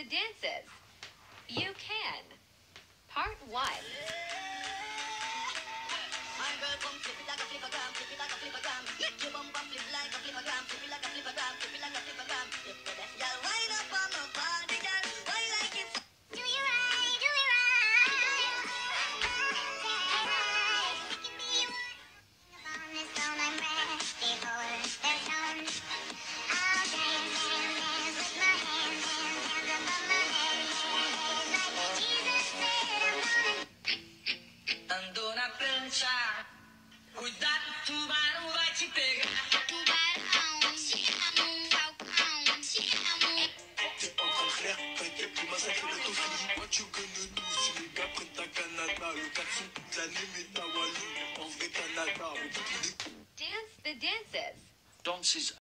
the dances. You can. Part 1. Gonna na prancha, cuidado, tubarão vai te pegar. tubarão. Se amor, falcão. Se amor. T'es encore clair, t'inquiète, tu massacres le tofu. What you gonna do si les gars prennent ta Canada? Le 4 sont toute l'année, mais ta Wally. En vrai, Canada, au bout des Dance the dances. Dances